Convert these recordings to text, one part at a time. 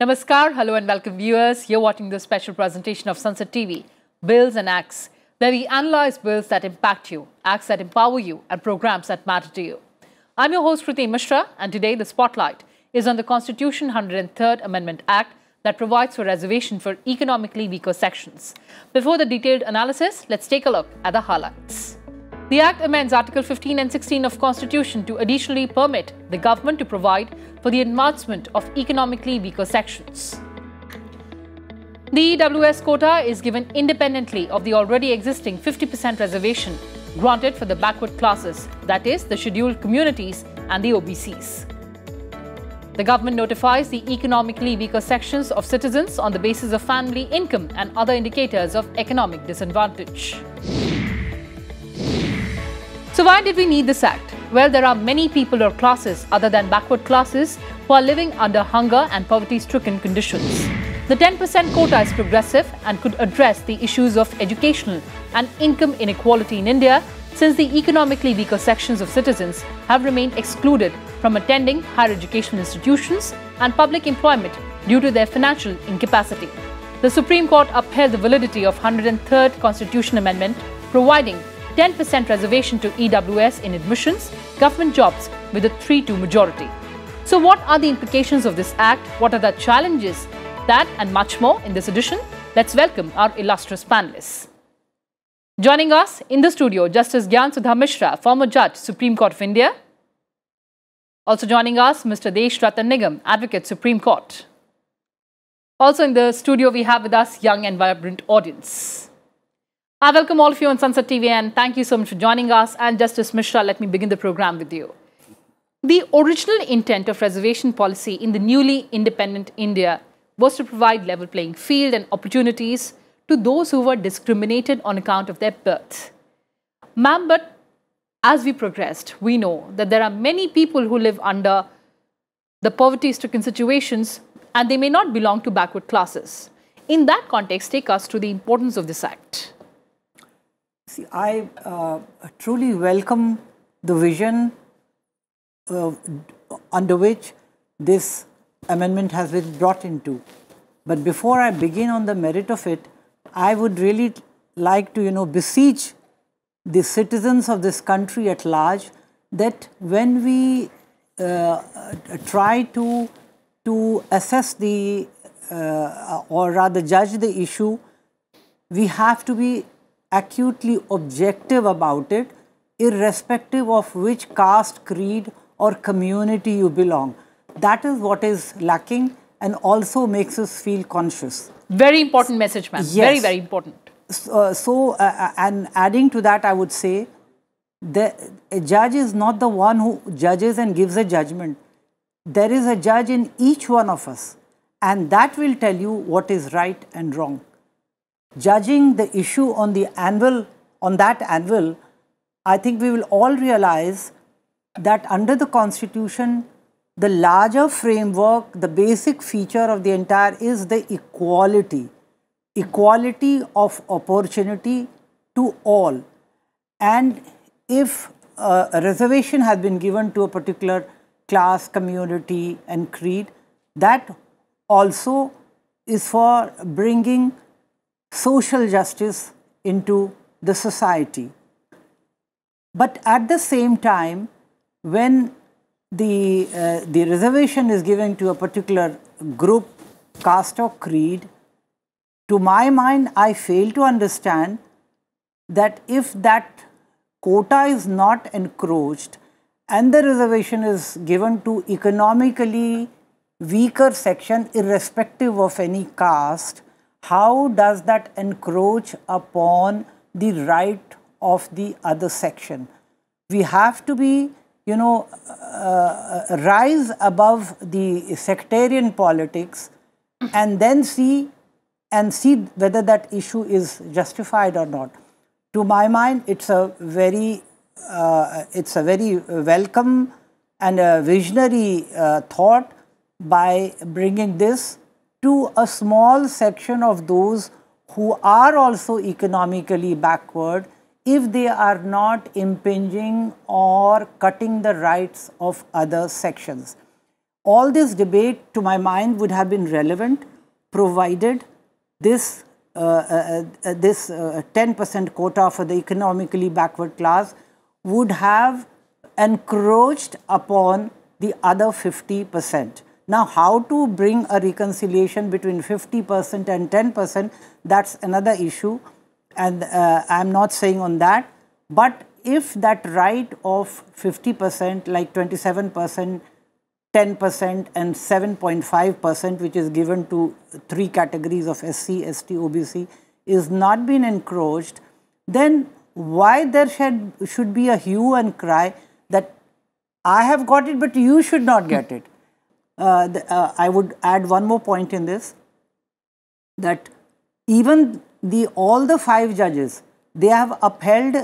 Namaskar, hello and welcome viewers. You're watching this special presentation of Sansad TV, Bills and Acts, where we analyze bills that impact you, acts that empower you, and programs that matter to you. I'm your host Kriti Mishra, and today the spotlight is on the Constitution 103rd Amendment Act that provides for reservation for economically weaker sections. Before the detailed analysis, let's take a look at the highlights. The Act amends Article 15 and 16 of Constitution to additionally permit the government to provide for the advancement of economically weaker sections. The EWS quota is given independently of the already existing 50% reservation granted for the backward classes, that is, the scheduled communities and the OBCs. The government notifies the economically weaker sections of citizens on the basis of family income and other indicators of economic disadvantage. So why did we need this act? Well, there are many people or classes other than backward classes who are living under hunger and poverty-stricken conditions. The 10% quota is progressive and could address the issues of educational and income inequality in India since the economically weaker sections of citizens have remained excluded from attending higher educational institutions and public employment due to their financial incapacity. The Supreme Court upheld the validity of 103rd Constitution Amendment providing 10% reservation to EWS in admissions, government jobs with a 3-2 majority. So what are the implications of this act? What are the challenges? That and much more in this edition. Let's welcome our illustrious panelists. Joining us in the studio, Justice Gyan Sudha Misra, former judge, Supreme Court of India. Also joining us, Mr. Desh Ratan Nigam, Advocate, Supreme Court. Also in the studio, we have with us young and vibrant audience. I welcome all of you on Sansad TV and thank you so much for joining us. And Justice Misra, let me begin the program with you. The original intent of reservation policy in the newly independent India was to provide level playing field and opportunities to those who were discriminated on account of their birth. Ma'am, but as we progressed, we know that there are many people who live under the poverty-stricken situations and they may not belong to backward classes. In that context, take us to the importance of this act. See, I uh, truly welcome the vision uh, under which this amendment has been brought into. But before I begin on the merit of it, I would really like to, you know, beseech the citizens of this country at large that when we uh, try to to assess the uh, or rather judge the issue, we have to be acutely objective about it, irrespective of which caste, creed, or community you belong. That is what is lacking and also makes us feel conscious. Very important message, ma'am. Yes. Very, very important. So, so uh, uh, and adding to that, I would say, the a judge is not the one who judges and gives a judgment. There is a judge in each one of us, and that will tell you what is right and wrong judging the issue on the anvil, on that anvil, I think we will all realize that under the constitution, the larger framework, the basic feature of the entire is the equality, equality of opportunity to all. And if a reservation has been given to a particular class, community and creed, that also is for bringing social justice into the society. But at the same time, when the, uh, the reservation is given to a particular group, caste or creed, to my mind, I fail to understand that if that quota is not encroached and the reservation is given to economically weaker section irrespective of any caste, how does that encroach upon the right of the other section? We have to be, you know, uh, rise above the sectarian politics and then see and see whether that issue is justified or not. To my mind, it's a very, uh, it's a very welcome and a visionary uh, thought by bringing this to a small section of those who are also economically backward if they are not impinging or cutting the rights of other sections. all this debate, to my mind, would have been relevant provided this uh, uh, uh, this 10% quota for the economically backward class would have encroached upon the other 50%. Now, how to bring a reconciliation between 50% and 10%, that's another issue. And uh, I'm not saying on that. But if that right of 50%, like 27%, 10% and 7.5%, which is given to three categories of SC, ST, OBC, is not been encroached, then why there should, should be a hue and cry that I have got it, but you should not get it. Uh, the, uh, I would add one more point in this, that even the all the five judges, they have upheld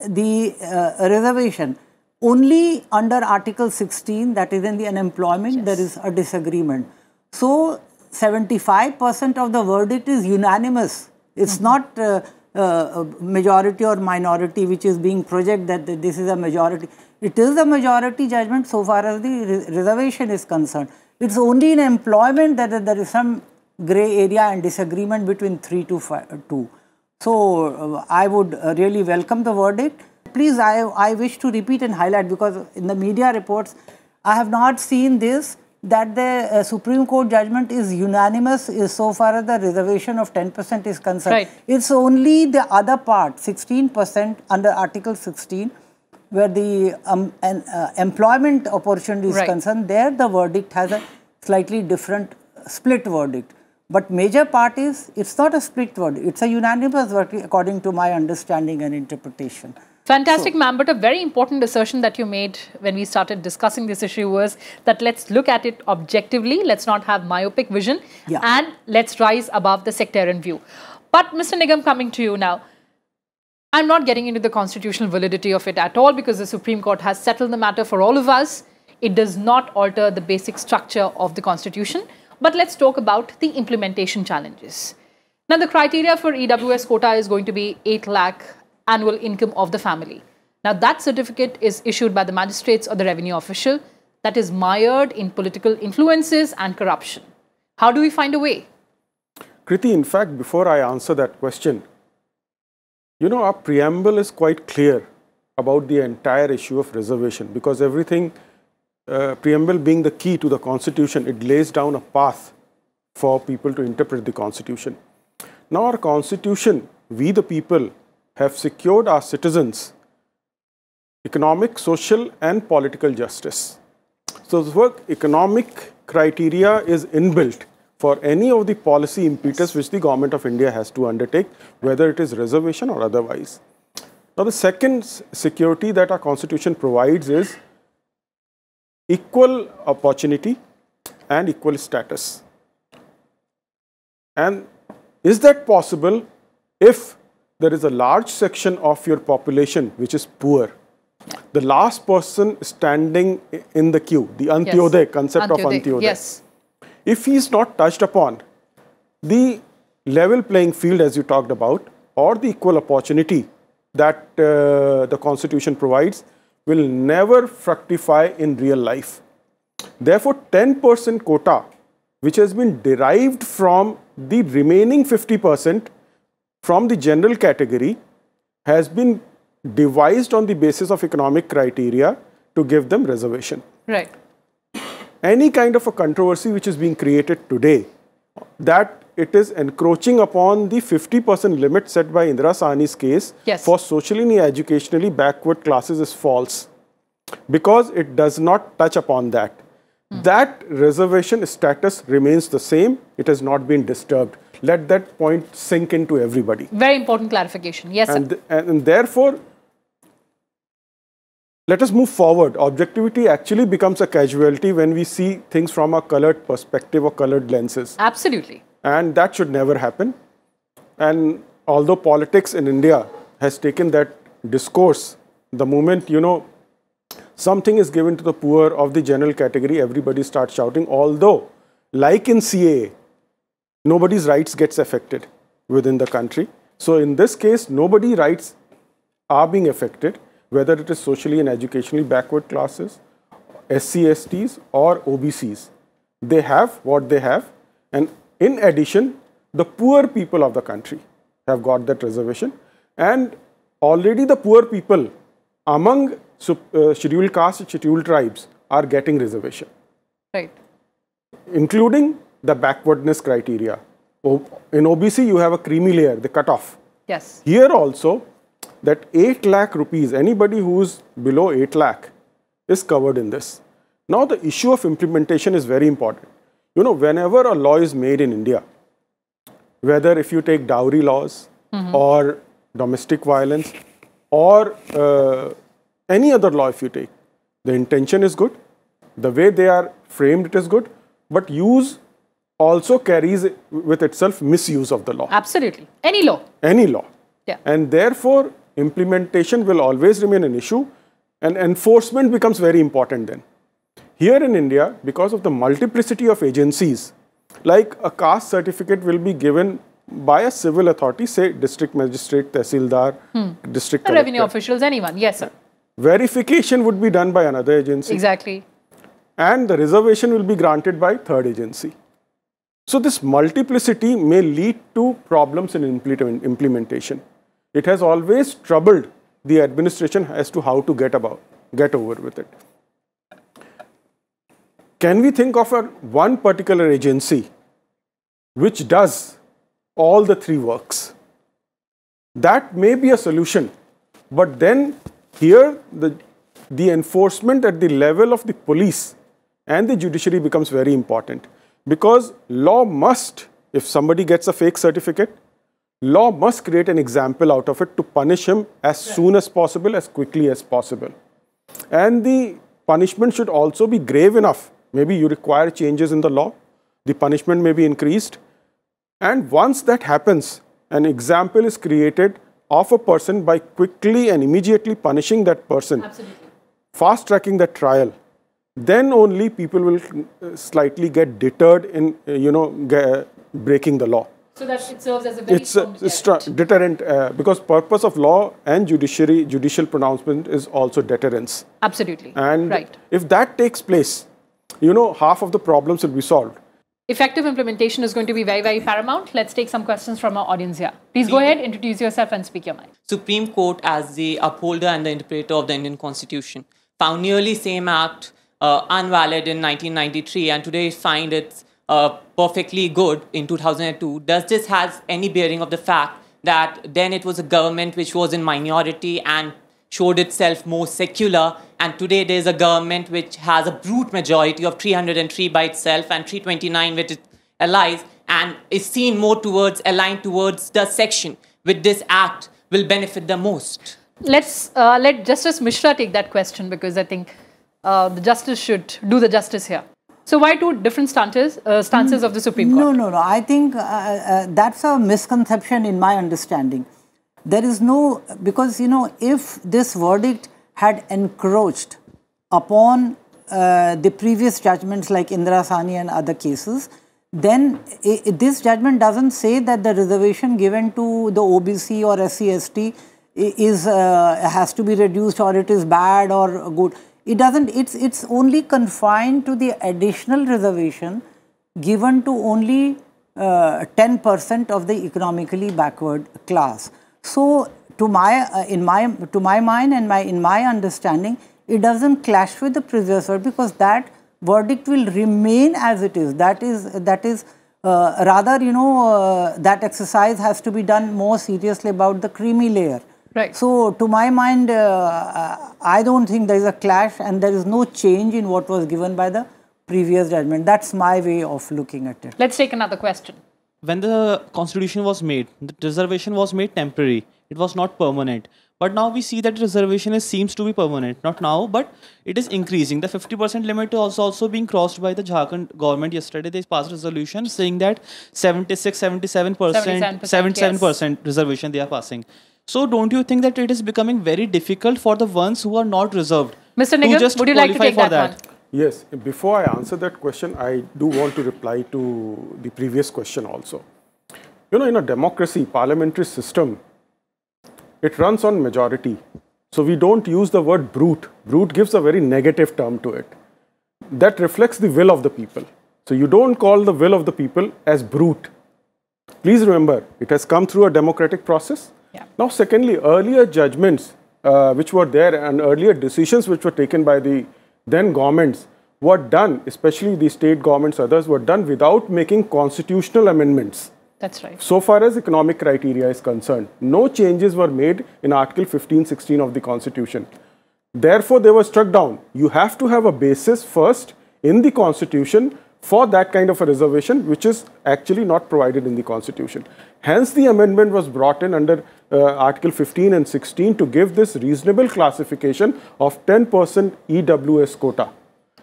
the uh, reservation only under Article 16, that is in the unemployment, yes. there is a disagreement. So 75% of the verdict is unanimous. It's mm -hmm. not uh, uh, majority or minority which is being projected that this is a majority. It is a majority judgment so far as the reservation is concerned. It's only in employment that there is some gray area and disagreement between 3 to five, 2. So, uh, I would uh, really welcome the verdict. Please, I, I wish to repeat and highlight because in the media reports, I have not seen this that the uh, Supreme Court judgment is unanimous is so far as the reservation of 10% is concerned. Right. It's only the other part, 16% under Article 16, where the um, an, uh, employment opportunity is right. concerned, there the verdict has a slightly different split verdict. But major part is, it's not a split verdict, it's a unanimous verdict according to my understanding and interpretation. Fantastic, so, ma'am. But a very important assertion that you made when we started discussing this issue was that let's look at it objectively, let's not have myopic vision, yeah. and let's rise above the sectarian view. But Mr. Nigam, coming to you now, I'm not getting into the constitutional validity of it at all because the Supreme Court has settled the matter for all of us. It does not alter the basic structure of the Constitution. But let's talk about the implementation challenges. Now, the criteria for EWS quota is going to be 8 lakh annual income of the family. Now, that certificate is issued by the magistrates or the revenue official that is mired in political influences and corruption. How do we find a way? Kriti, in fact, before I answer that question, you know, our preamble is quite clear about the entire issue of reservation because everything, uh, preamble being the key to the constitution, it lays down a path for people to interpret the constitution. Now our constitution, we the people have secured our citizens economic, social and political justice. So the work economic criteria is inbuilt for any of the policy impetus which the government of India has to undertake, whether it is reservation or otherwise. Now, the second security that our constitution provides is equal opportunity and equal status. And is that possible if there is a large section of your population which is poor? The last person standing in the queue, the Antyodaya yes. concept Antyodaya. of Antyodaya. Yes if he is not touched upon, the level playing field as you talked about or the equal opportunity that uh, the constitution provides will never fructify in real life. Therefore, 10% quota which has been derived from the remaining 50% from the general category has been devised on the basis of economic criteria to give them reservation. Right any kind of a controversy which is being created today, that it is encroaching upon the 50% limit set by Indra Sawhney's case yes. for socially and educationally backward classes is false because it does not touch upon that. Mm. That reservation status remains the same. It has not been disturbed. Let that point sink into everybody. Very important clarification. Yes, and, and therefore, let us move forward. Objectivity actually becomes a casualty when we see things from a colored perspective or colored lenses. Absolutely. And that should never happen. And although politics in India has taken that discourse, the moment, you know, something is given to the poor of the general category, everybody starts shouting. Although, like in CAA, nobody's rights gets affected within the country. So in this case, nobody's rights are being affected whether it is socially and educationally backward classes, SCSTs or OBCs. They have what they have and in addition, the poor people of the country have got that reservation and already the poor people among uh, scheduled castes, scheduled tribes are getting reservation. Right. Including the backwardness criteria. In OBC, you have a creamy layer, the cutoff. Yes. Here also, that 8 lakh rupees, anybody who is below 8 lakh is covered in this. Now, the issue of implementation is very important. You know, whenever a law is made in India, whether if you take dowry laws mm -hmm. or domestic violence or uh, any other law if you take, the intention is good, the way they are framed it is good, but use also carries with itself misuse of the law. Absolutely. Any law. Any law. Yeah. And therefore, implementation will always remain an issue and enforcement becomes very important then. Here in India, because of the multiplicity of agencies, like a caste certificate will be given by a civil authority, say district magistrate, tehsildar, hmm. district collector. Revenue officials, anyone, yes sir. Verification would be done by another agency. Exactly. And the reservation will be granted by third agency. So this multiplicity may lead to problems in implementation. It has always troubled the administration as to how to get about, get over with it. Can we think of a one particular agency which does all the three works? That may be a solution, but then here the, the enforcement at the level of the police and the judiciary becomes very important because law must, if somebody gets a fake certificate, law must create an example out of it to punish him as soon as possible, as quickly as possible. And the punishment should also be grave enough. Maybe you require changes in the law, the punishment may be increased. And once that happens, an example is created of a person by quickly and immediately punishing that person, fast tracking that trial, then only people will uh, slightly get deterred in, uh, you know, breaking the law. So that it serves as a very it's a, deterrent, deterrent uh, because purpose of law and judiciary judicial pronouncement is also deterrence. Absolutely. And right. if that takes place, you know, half of the problems will be solved. Effective implementation is going to be very, very paramount. Let's take some questions from our audience here. Please go ahead, introduce yourself and speak your mind. Supreme Court as the upholder and the interpreter of the Indian Constitution found nearly same act uh, invalid in 1993 and today find it's uh, perfectly good in 2002, does this has any bearing of the fact that then it was a government which was in minority and showed itself more secular and today there's a government which has a brute majority of 303 by itself and 329 with its allies and is seen more towards aligned towards the section with this act will benefit the most? Let's uh, let justice misra take that question because i think uh, the justice should do the justice here. So why two different stances, uh, stances mm, of the Supreme Court? No, no, no. I think uh, uh, that's a misconception in my understanding. There is no, because, you know, if this verdict had encroached upon uh, the previous judgments like Indra Sawhney and other cases, then it, this judgment doesn't say that the reservation given to the OBC or SC ST is uh, has to be reduced or it is bad or good it doesn't, it's, it's only confined to the additional reservation given to only 10% uh, of the economically backward class. So, to my, uh, in my, to my mind and my, in my understanding, it doesn't clash with the previous verdict because that verdict will remain as it is. That is, that is uh, rather, you know, uh, that exercise has to be done more seriously about the creamy layer. Right. So, to my mind, uh, I don't think there is a clash and there is no change in what was given by the previous judgment. That's my way of looking at it. Let's take another question. When the constitution was made, the reservation was made temporary. It was not permanent. But now we see that reservation is, seems to be permanent. Not now, but it is increasing. The 50% limit is also, also being crossed by the Jharkhand government. Yesterday, they passed resolution saying that 76, 77%, 77%, 77% yes. reservation they are passing. So don't you think that it is becoming very difficult for the ones who are not reserved Mr. Nigam, would you like to take that, that, one? Yes, before I answer that question, I do want to reply to the previous question also. You know, in a democracy, parliamentary system, it runs on majority. So we don't use the word brute. Brute gives a very negative term to it. that reflects the will of the people. So you don't call the will of the people as brute. Please remember, it has come through a democratic process. Yeah. Now, secondly, earlier judgments uh, which were there and earlier decisions which were taken by the then governments were done, especially the state governments, others were done without making constitutional amendments. That's right. So far as economic criteria is concerned, no changes were made in Article 15, 16 of the Constitution. Therefore, they were struck down. You have to have a basis first in the Constitution for that kind of a reservation, which is actually not provided in the Constitution. Hence, the amendment was brought in under uh, Article 15 and 16 to give this reasonable classification of 10% EWS quota.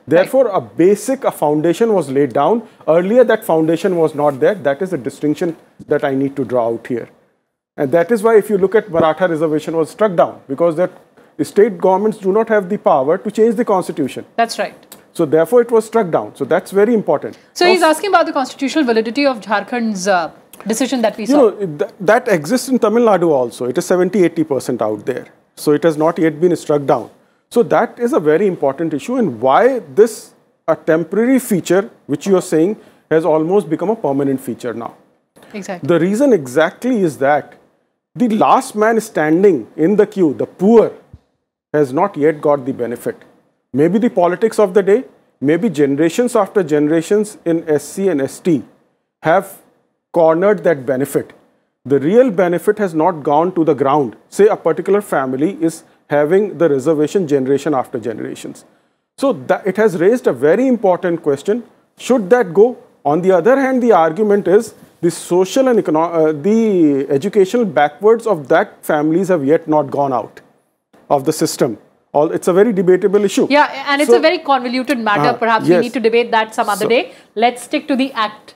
Therefore, a basic, a foundation was laid down. Earlier, that foundation was not there. That is the distinction that I need to draw out here. And that is why if you look at Maratha reservation was struck down because that state governments do not have the power to change the constitution. That's right. So therefore, it was struck down. So that's very important. So Now, he's asking about the constitutional validity of Jharkhand's uh, decision that we you saw. know, th- that exists in Tamil Nadu also. It is 70 80% out there. So it has not yet been struck down. So that is a very important issue, and why this a temporary feature, which you are saying, has almost become a permanent feature now. exactly. The reason exactly is that the last man standing in the queue, the poor, has not yet got the benefit. Maybe the politics of the day, maybe generations after generations in SC and ST have cornered that benefit. The real benefit has not gone to the ground. Say a particular family is having the reservation generation after generations. So that it has raised a very important question. Should that go? On the other hand, the argument is the social and uh, the educational backwards of that families have yet not gone out of the system. All, it's a very debatable issue. Yeah, and it's So- a very convoluted matter. Uh, Perhaps we need to debate that some other So- day. Let's stick to the act.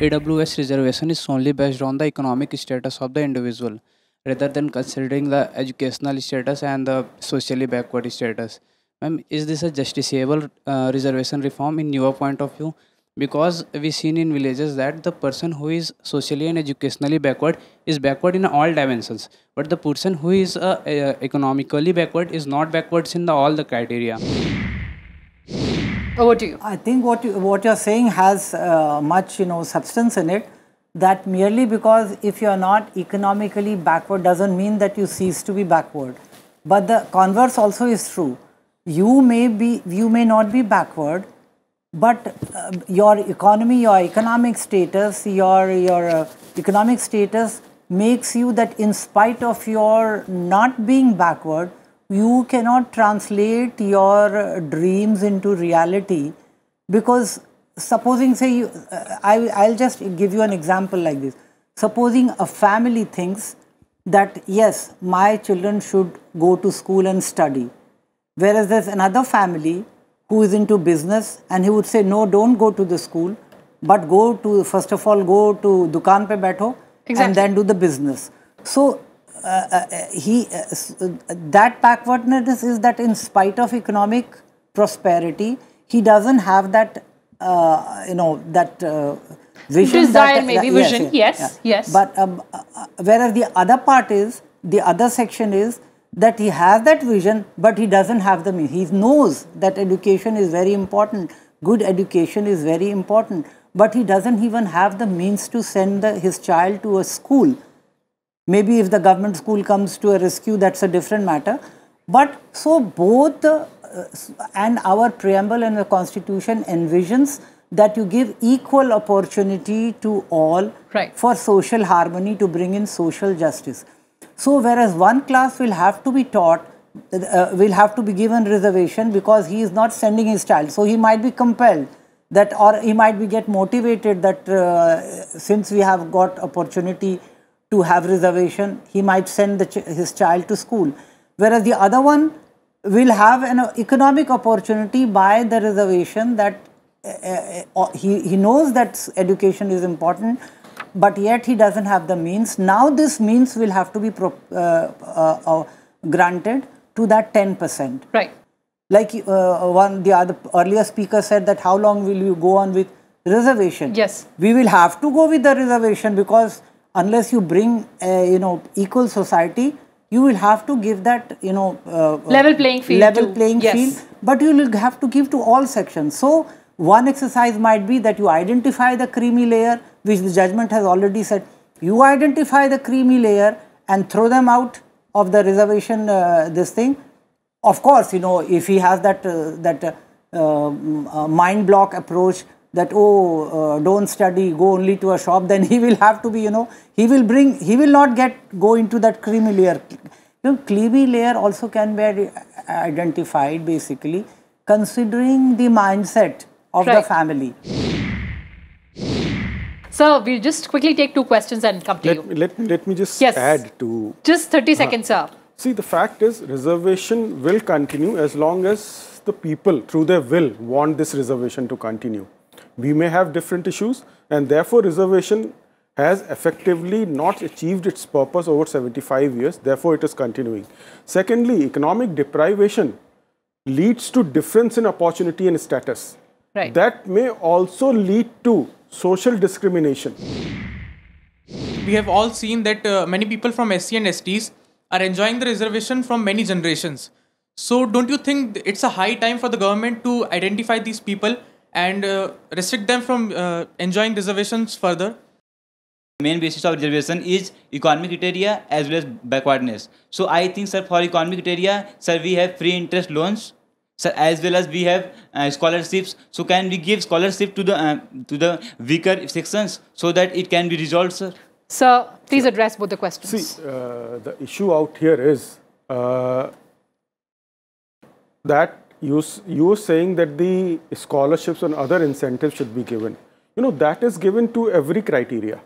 EWS reservation is only based on the economic status of the individual rather than considering the educational status and the socially backward status. Ma'am, is this a justiciable uh, reservation reform in your point of view? Because we seen in villages that the person who is socially and educationally backward is backward in all dimensions, but the person who is uh, uh, economically backward is not backwards in the, all the criteria. Over to you. I think what you, what you're saying has uh, much you know substance in it. That merely because if you're not economically backward doesn't mean that you cease to be backward. But the converse also is true. You may be you may not be backward, but uh, your economy, your economic status, your your uh, economic status makes you that in spite of your not being backward, you cannot translate your uh, dreams into reality because supposing say you, uh, I, I'll just give you an example like this. Supposing a family thinks that yes, my children should go to school and study, whereas there's another family who is into business and he would say no, don't go to the school, but go to first of all go to dukan pe baitho Exactly. and then do the business. So uh, uh, he uh, uh, that backwardness is that in spite of economic prosperity, he doesn't have that uh, you know that uh, vision. Desire, that, maybe, yes, vision. Yes, yes. But um, uh, uh, whereas the other part is the other section is that he has that vision, but he doesn't have the means. He knows that education is very important. Good education is very important, but he doesn't even have the means to send the, his child to a school. Maybe if the government school comes to a rescue, that's a different matter. But so both the, uh, and our preamble and the constitution envisions that you give equal opportunity to all Right. for social harmony to bring in social justice. So whereas one class will have to be taught, uh, will have to be given reservation because he is not sending his child. So he might be compelled that or he might be get motivated that uh, since we have got opportunity to have reservation, he might send the ch- his child to school. Whereas the other one will have an economic opportunity by the reservation that uh, uh, he, he knows that education is important, but yet he doesn't have the means. Now this means will have to be pro, uh, uh, uh, granted to that 10%. Right. Like uh, one, the other earlier speaker said that how long will you go on with reservation? Yes. We will have to go with the reservation because unless you bring, you know, equal society, you will have to give that, you know, uh, Level playing field level to- playing yes. field, but you will have to give to all sections. So one exercise might be that you identify the creamy layer, which the judgment has already said. You identify the creamy layer and throw them out of the reservation. Uh, this thing, of course, you know, if he has that uh, that uh, uh, mind block approach that oh uh, don't study go only to a shop then he will have to be you know he will bring he will not get go into that creamy layer you know creamy layer also can be identified basically considering the mindset of the family Sir, we'll just quickly take two questions and come to Let, you. me- let, me- let me just Yes. add to Just 30 uh-huh. seconds, sir. See, the fact is, reservation will continue as long as the people, through their will, want this reservation to continue. We may have different issues, and therefore, reservation has effectively not achieved its purpose over 75 years, therefore, it is continuing. Secondly, economic deprivation leads to difference in opportunity and status. Right. That may also lead to social discrimination. we have all seen that uh, many people from SC and STs are enjoying the reservation from many generations. So, don't you think it's a high time for the government to identify these people and uh, restrict them from uh, enjoying reservations further? main basis of reservation is economic criteria as well as backwardness. So I think, sir, for economic criteria, sir, we have free interest loans, sir, as well as we have uh, scholarships. So can we give scholarship to the uh, to the weaker sections so that it can be resolved, sir? Sir, please address both the questions. See, uh, the issue out here is uh, that you you are saying that the scholarships and other incentives should be given. You know that is given to every criteria,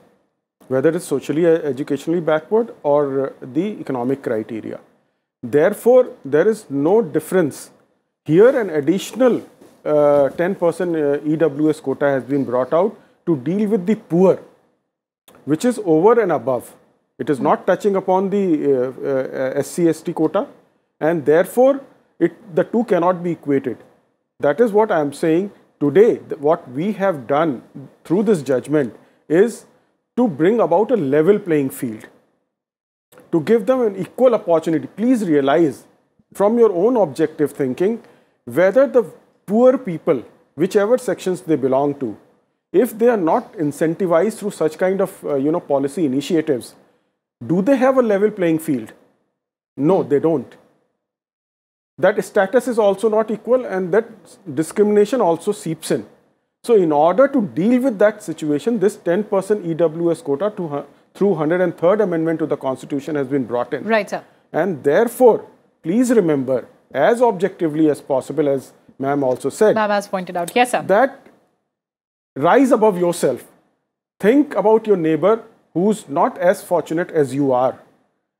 whether it's socially, uh, educationally backward or uh, the economic criteria. Therefore, there is no difference. Here, an additional uh, 10% uh, EWS quota has been brought out to deal with the poor which is over and above. It is not touching upon the uh, uh, SC quota, and therefore it, the two cannot be equated. That is what I am saying today. What we have done through this judgment is to bring about a level playing field, to give them an equal opportunity. Please realize from your own objective thinking whether the poor people, whichever sections they belong to, if they are not incentivized through such kind of uh, you know policy initiatives, do they have a level playing field? No, they don't. That status is also not equal, and that discrimination also seeps in. So, in order to deal with that situation, this 10% EWS quota to, through 103rd Amendment to the Constitution has been brought in. Right, sir. And therefore, please remember, as objectively as possible, as ma'am also said, Ma'am has pointed out. Yes, sir. that rise above yourself. Think about your neighbor who's not as fortunate as you are.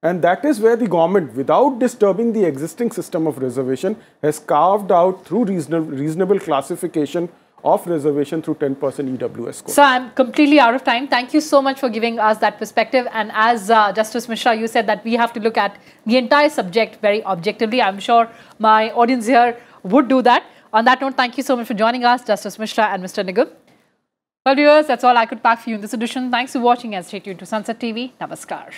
And that is where the government, without disturbing the existing system of reservation, has carved out through reasonable, reasonable classification of reservation through 10% EWS score. So I'm completely out of time. Thank you so much for giving us that perspective. And as uh, Justice Misra, you said that we have to look at the entire subject very objectively. I'm sure my audience here would do that. On that note, thank you so much for joining us, Justice Misra and Mr. Nigam. Well, viewers, that's all I could pack for you in this edition. Thanks for watching and stay tuned to Sansad TV. Namaskar.